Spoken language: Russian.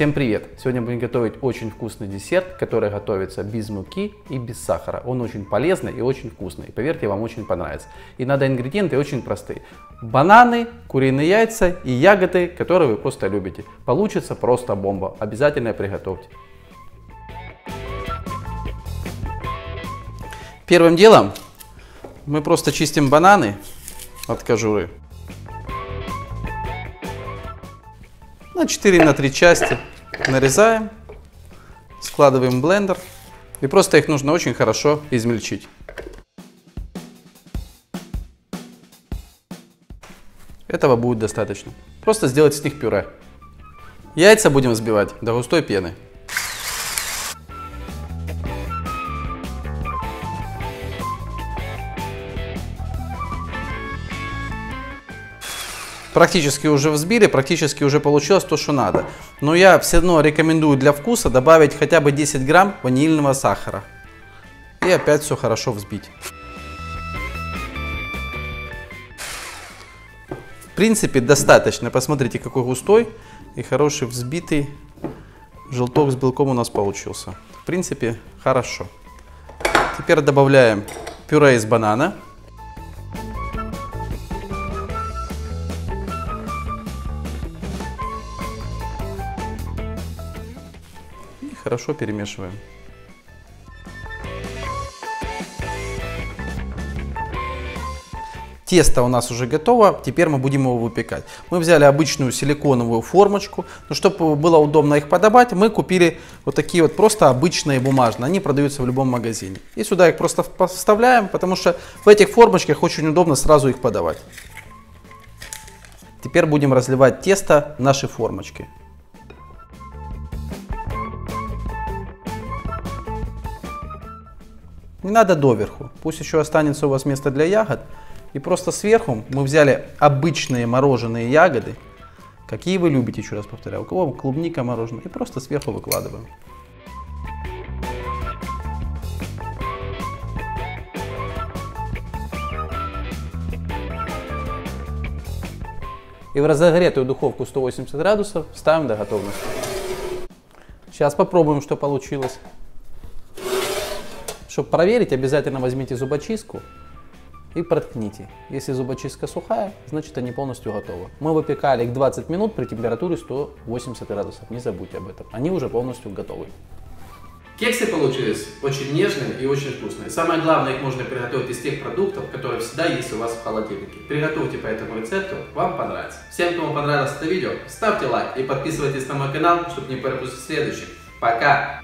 Всем привет! Сегодня будем готовить очень вкусный десерт, который готовится без муки и без сахара. Он очень полезный и очень вкусный. Поверьте, вам очень понравится. И надо ингредиенты очень простые. Бананы, куриные яйца и ягоды, которые вы просто любите. Получится просто бомба. Обязательно приготовьте. Первым делом мы просто чистим бананы от кожуры. На 4 на 3 части нарезаем, складываем в блендер. И просто их нужно очень хорошо измельчить. Этого будет достаточно. Просто сделать с них пюре. Яйца будем взбивать до густой пены. Практически уже взбили, практически уже получилось то, что надо. Но я все равно рекомендую для вкуса добавить хотя бы 10 грамм ванильного сахара. И опять все хорошо взбить. В принципе, достаточно. Посмотрите, какой густой и хороший взбитый желток с белком у нас получился. В принципе, хорошо. Теперь добавляем пюре из банана. Хорошо перемешиваем. Тесто у нас уже готово, теперь мы будем его выпекать. Мы взяли обычную силиконовую формочку, но чтобы было удобно их подавать, мы купили вот такие вот просто обычные бумажные, они продаются в любом магазине. И сюда их просто вставляем, потому что в этих формочках очень удобно сразу их подавать. Теперь будем разливать тесто в наши формочки. Не надо доверху, пусть еще останется у вас место для ягод. И просто сверху мы взяли обычные мороженые ягоды, какие вы любите, еще раз повторяю, у кого клубника мороженое, и просто сверху выкладываем. И в разогретую духовку 180 градусов ставим до готовности. Сейчас попробуем, что получилось. Чтобы проверить, обязательно возьмите зубочистку и проткните. Если зубочистка сухая, значит они полностью готовы. Мы выпекали их 20 минут при температуре 180 градусов. Не забудьте об этом. Они уже полностью готовы. Кексы получились очень нежные и очень вкусные. Самое главное, их можно приготовить из тех продуктов, которые всегда есть у вас в холодильнике. Приготовьте по этому рецепту, вам понравится. Всем, кому понравилось это видео, ставьте лайк и подписывайтесь на мой канал, чтобы не пропустить следующий. Пока!